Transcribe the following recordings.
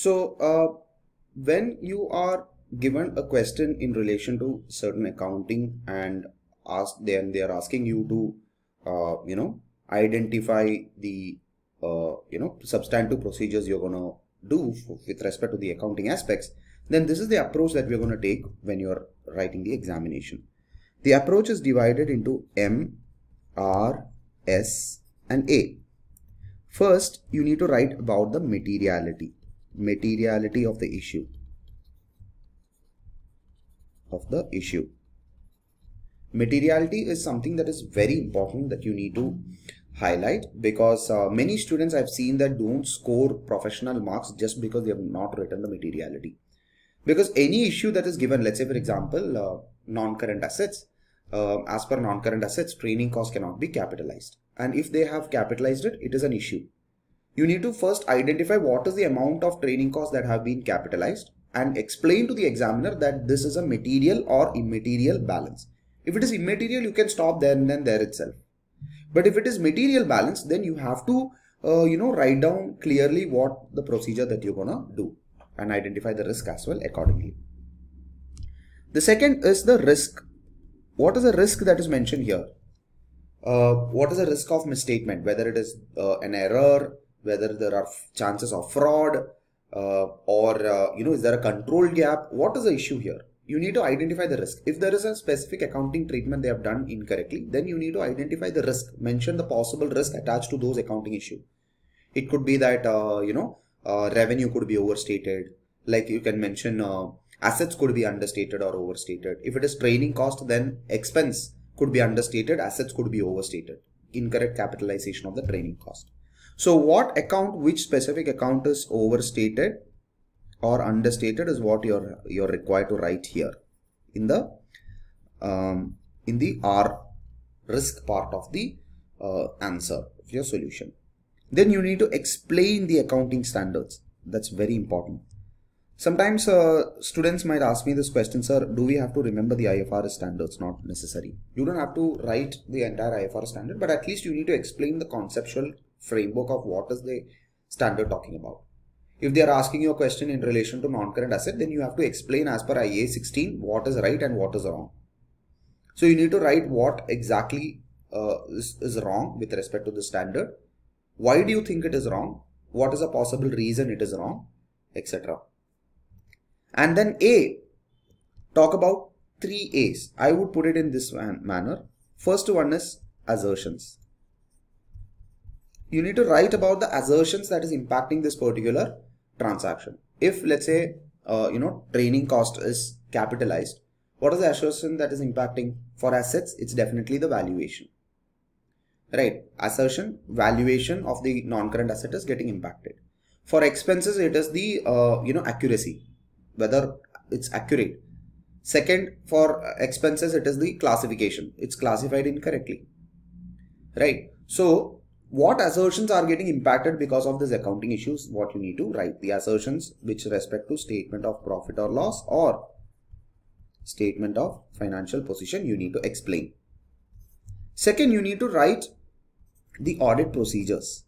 So uh, when you are given a question in relation to certain accounting and ask then they are asking you to uh, you know identify the uh, you know substantive procedures you're going to do with respect to the accounting aspects then this is the approach that we're going to take when you're writing the examination. The approach is divided into m r s and a. First you need to write about the materiality materiality of the issue of the issue materiality is something that is very important that you need to highlight because uh, many students I've seen that don't score professional marks just because they have not written the materiality. Because any issue that is given, let's say for example, uh, non-current assets, uh, as per non-current assets, training cost cannot be capitalized. And if they have capitalized it, it is an issue. You need to first identify what is the amount of training costs that have been capitalized and explain to the examiner that this is a material or immaterial balance. If it is immaterial, you can stop there and then there itself. But if it is material balance, then you have to, uh, you know, write down clearly what the procedure that you're gonna do and identify the risk as well accordingly. The second is the risk. What is the risk that is mentioned here? Uh, what is the risk of misstatement? Whether it is uh, an error, whether there are chances of fraud, uh, or uh, you know, is there a control gap? What is the issue here? you need to identify the risk. If there is a specific accounting treatment they have done incorrectly, then you need to identify the risk, mention the possible risk attached to those accounting issue. It could be that, uh, you know, uh, revenue could be overstated. Like you can mention uh, assets could be understated or overstated. If it is training cost, then expense could be understated, assets could be overstated. Incorrect capitalization of the training cost. So what account, which specific account is overstated or understated is what you're you're required to write here in the um, in the R risk part of the uh, answer of your solution. Then you need to explain the accounting standards. That's very important. Sometimes uh, students might ask me this question, sir, do we have to remember the IFRS standards? Not necessary. You don't have to write the entire IFRS standard, but at least you need to explain the conceptual framework of what is the standard talking about. If they are asking you a question in relation to non-current asset, then you have to explain as per IAS 16 what is right and what is wrong. So you need to write what exactly uh, is, is wrong with respect to the standard. Why do you think it is wrong? What is a possible reason it is wrong, etc. And then A, talk about three A's. I would put it in this manner. First one is assertions. You need to write about the assertions that is impacting this particular transaction. If let's say, uh, you know, training cost is capitalized, what is the assertion that is impacting for assets? It's definitely the valuation, right? Assertion, valuation of the non-current asset is getting impacted. For expenses, it is the, uh, you know, accuracy, whether it's accurate. Second, for expenses, it is the classification. It's classified incorrectly, right? So what assertions are getting impacted because of this accounting issues what you need to write the assertions which respect to statement of profit or loss or statement of financial position you need to explain. Second you need to write the audit procedures.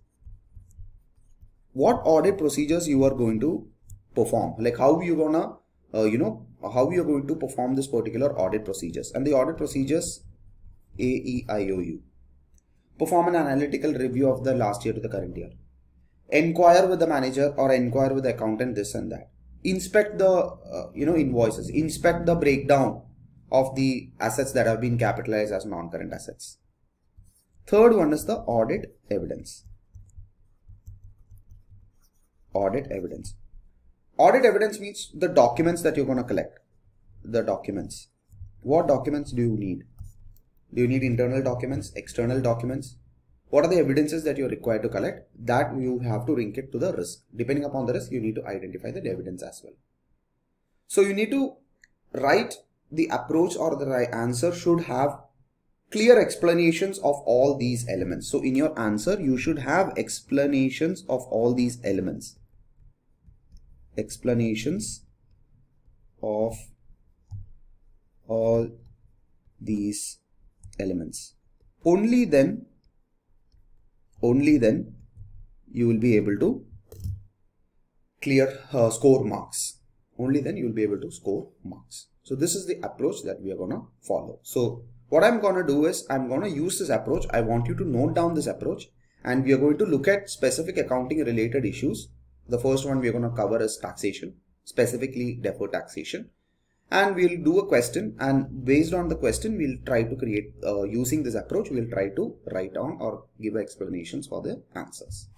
What audit procedures you are going to perform? Like how you gonna uh, you know how you are going to perform this particular audit procedures? And the audit procedures a e i o u Perform an analytical review of the last year to the current year. Inquire with the manager or inquire with the accountant this and that. Inspect the uh, you know invoices. Inspect the breakdown of the assets that have been capitalized as non-current assets. Third one is the audit evidence. Audit evidence. Audit evidence means the documents that you're going to collect. The documents. What documents do you need? Do you need internal documents, external documents? What are the evidences that you're required to collect? That you have to link it to the risk. Depending upon the risk, you need to identify the evidence as well. So you need to write the approach or the right answer should have clear explanations of all these elements. So in your answer, you should have explanations of all these elements. Explanations of all these elements. Only then, only then you will be able to clear uh, score marks. Only then you will be able to score marks. So this is the approach that we are going to follow. So what I'm going to do is I'm going to use this approach. I want you to note down this approach and we are going to look at specific accounting related issues. The first one we are going to cover is taxation, specifically deferred taxation. And we'll do a question and based on the question, we'll try to create, uh, using this approach, we'll try to write down or give explanations for the answers.